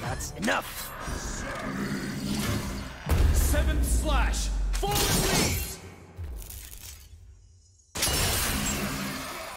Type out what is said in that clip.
That's enough. Seventh slash.